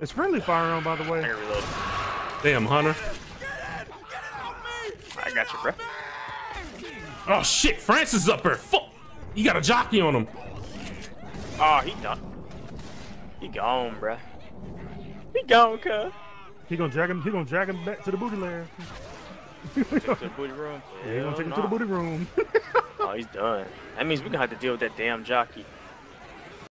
It's friendly fire on, by the way. reload. Damn, Hunter. I got you, bro. Oh shit, Francis up there. Fuck. You got a jockey on him. Oh, he done. He gone, bro. He gone, cuz. He gonna drag him. He gonna drag him back to the booty lair. To the booty room. Yeah, he gonna take take him to the booty room. Oh, he's done. That means we gonna have to deal with that damn jockey.